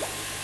Yeah.